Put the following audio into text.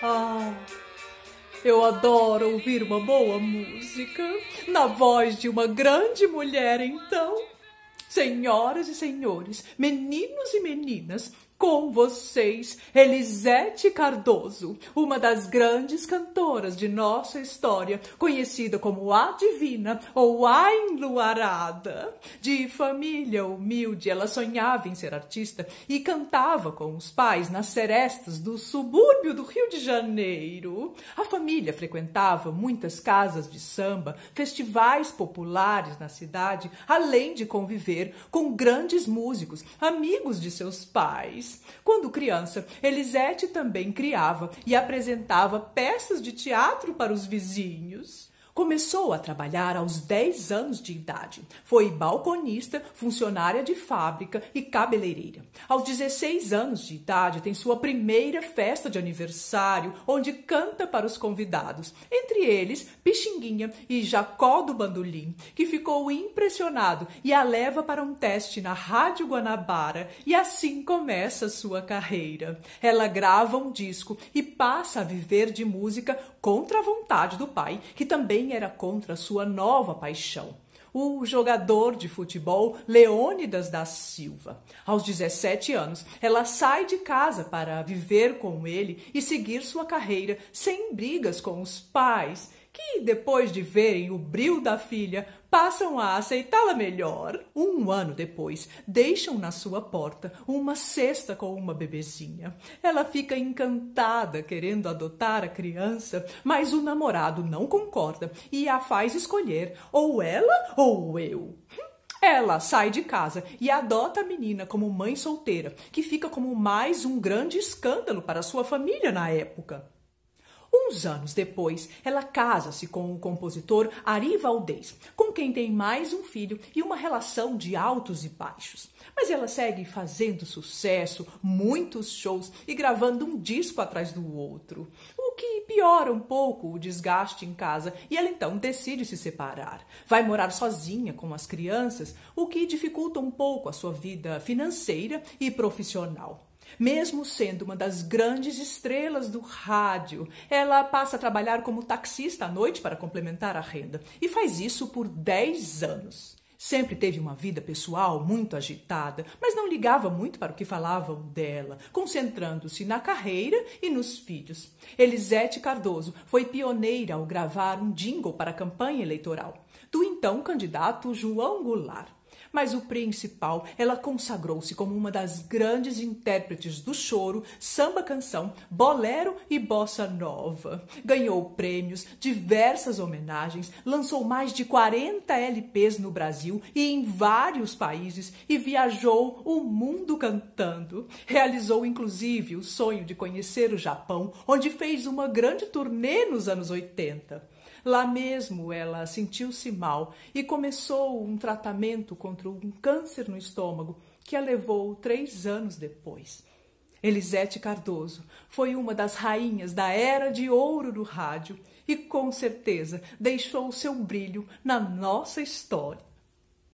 Ah, eu adoro ouvir uma boa música na voz de uma grande mulher, então. Senhoras e senhores, meninos e meninas, com vocês, Elisete Cardoso, uma das grandes cantoras de nossa história, conhecida como a Divina ou a Enluarada. De família humilde, ela sonhava em ser artista e cantava com os pais nas serestas do subúrbio do Rio de Janeiro. A família frequentava muitas casas de samba, festivais populares na cidade, além de conviver com grandes músicos, amigos de seus pais. Quando criança, Elisete também criava e apresentava peças de teatro para os vizinhos. Começou a trabalhar aos 10 anos de idade. Foi balconista, funcionária de fábrica e cabeleireira. Aos 16 anos de idade, tem sua primeira festa de aniversário, onde canta para os convidados, entre eles Pixinguinha e Jacó do Bandolim, que ficou impressionado e a leva para um teste na Rádio Guanabara, e assim começa sua carreira. Ela grava um disco e passa a viver de música contra a vontade do pai, que era contra sua nova paixão. O jogador de futebol Leônidas da Silva. Aos 17 anos, ela sai de casa para viver com ele e seguir sua carreira sem brigas com os pais que, depois de verem o brilho da filha, passam a aceitá-la melhor. Um ano depois, deixam na sua porta uma cesta com uma bebezinha. Ela fica encantada, querendo adotar a criança, mas o namorado não concorda e a faz escolher ou ela ou eu. Ela sai de casa e adota a menina como mãe solteira, que fica como mais um grande escândalo para sua família na época. Uns anos depois, ela casa-se com o compositor Ari Valdez, com quem tem mais um filho e uma relação de altos e baixos. Mas ela segue fazendo sucesso, muitos shows e gravando um disco atrás do outro, o que piora um pouco o desgaste em casa e ela então decide se separar. Vai morar sozinha com as crianças, o que dificulta um pouco a sua vida financeira e profissional. Mesmo sendo uma das grandes estrelas do rádio, ela passa a trabalhar como taxista à noite para complementar a renda e faz isso por 10 anos. Sempre teve uma vida pessoal muito agitada, mas não ligava muito para o que falavam dela, concentrando-se na carreira e nos filhos. Elisete Cardoso foi pioneira ao gravar um jingle para a campanha eleitoral do então candidato João Goulart. Mas o principal, ela consagrou-se como uma das grandes intérpretes do choro, samba canção, bolero e bossa nova. Ganhou prêmios, diversas homenagens, lançou mais de 40 LPs no Brasil e em vários países e viajou o mundo cantando. Realizou inclusive o sonho de conhecer o Japão, onde fez uma grande turnê nos anos 80. Lá mesmo ela sentiu-se mal e começou um tratamento contra um câncer no estômago que a levou três anos depois. Elisete Cardoso foi uma das rainhas da era de ouro do rádio e com certeza deixou seu brilho na nossa história.